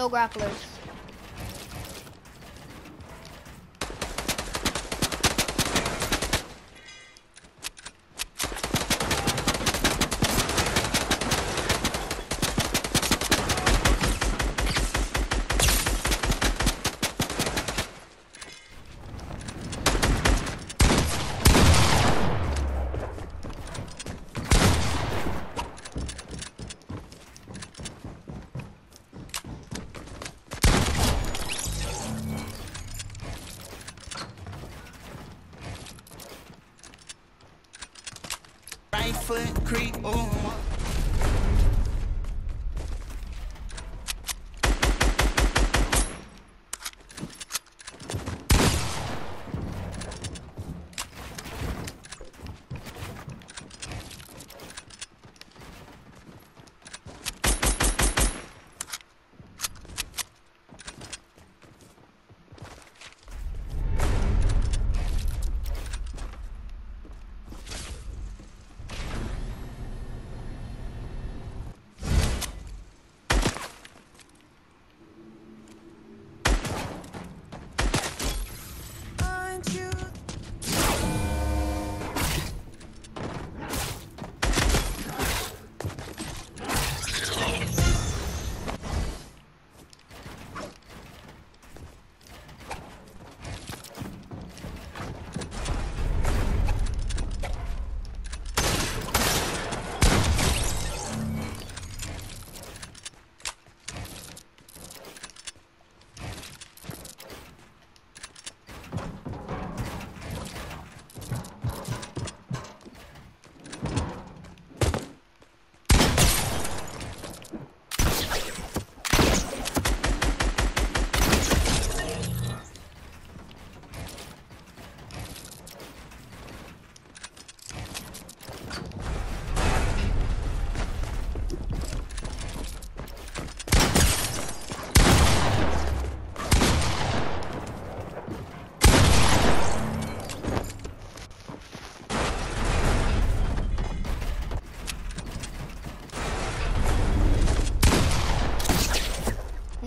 No grapplers. Foot creep,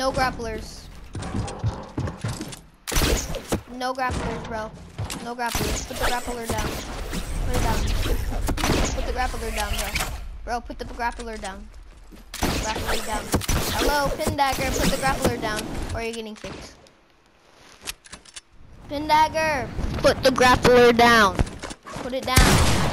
No grapplers. No grapplers, bro. No grapplers. Put the grappler down. Put it down. Put the grappler down, bro. Bro, put the grappler down. Grappler down. Hello, pin dagger. Put the grappler down, or you're getting fixed. Pin dagger. Put the grappler down. Put it down.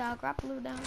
That grappler down.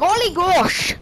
Oh gosh!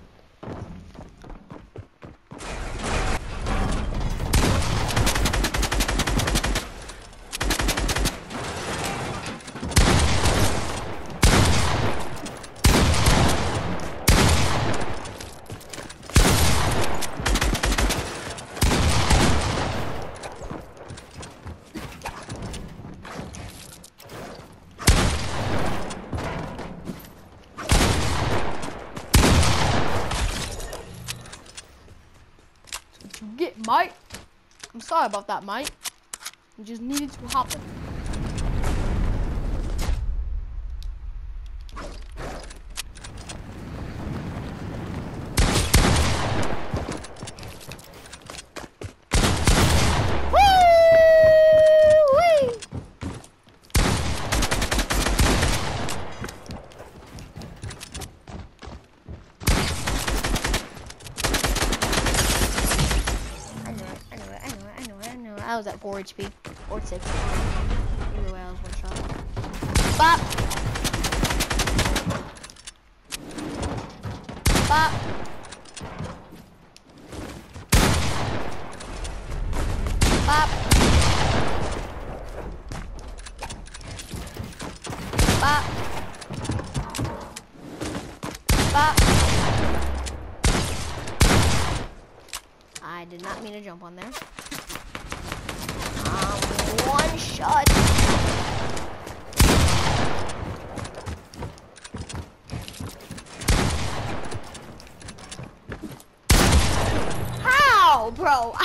Mike. I'm sorry about that, Mike. You just needed to hop in. Woo-wee! I know it, I know it, I know it, I know it, I know it. I was at 4 HP. Or 6. Either way, I was one shot. Bop! Bop! Bop! Bop! Bop! I did not mean to jump on there. One shot. How, bro?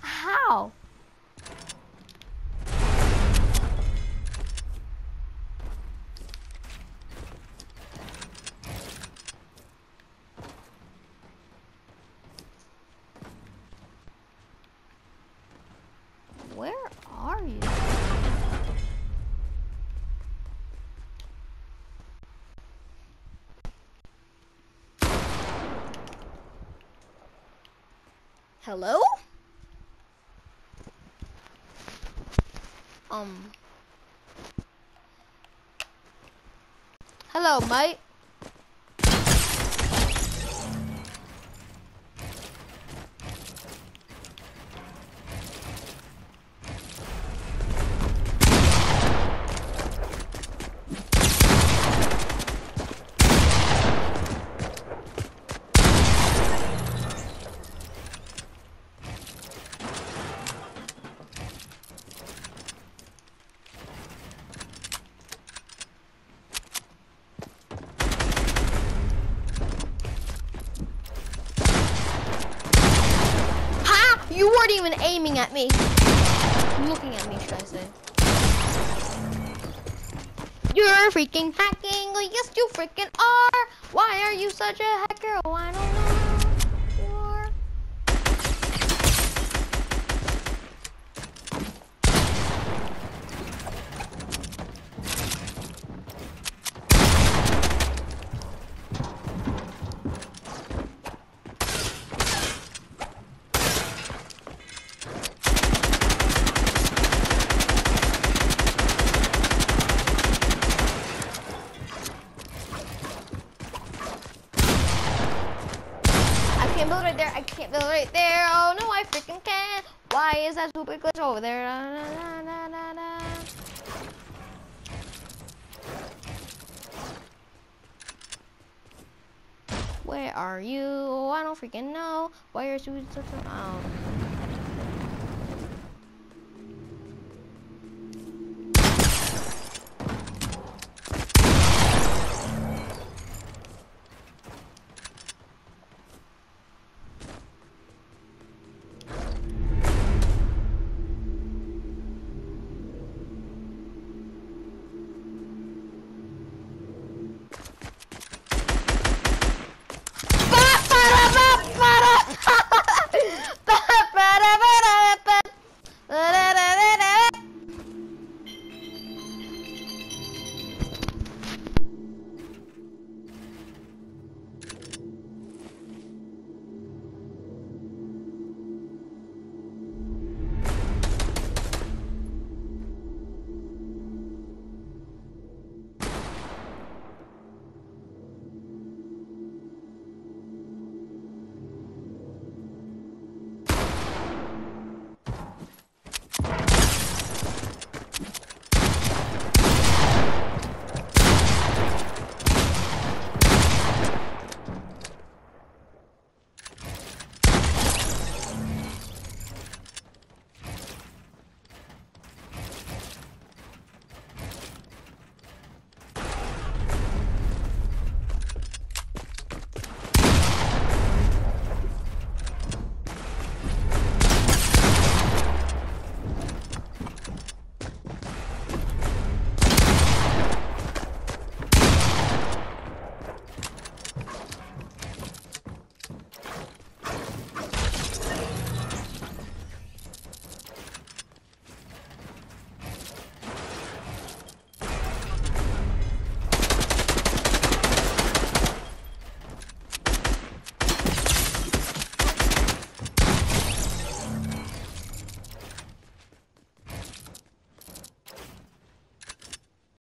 How? Where are you? Hello? Um. Hello, mate. Aiming at me. Looking at me, should I say. You're freaking hacking. Oh, yes, you freaking are. Why are you such a hacker? Oh, I don't know. You are. I can't build right there. I can't build right there. Oh no, I freaking can. Why is that super glitch over there? Da, da, da. Where are you? I don't freaking know. Why are you such a... Oh.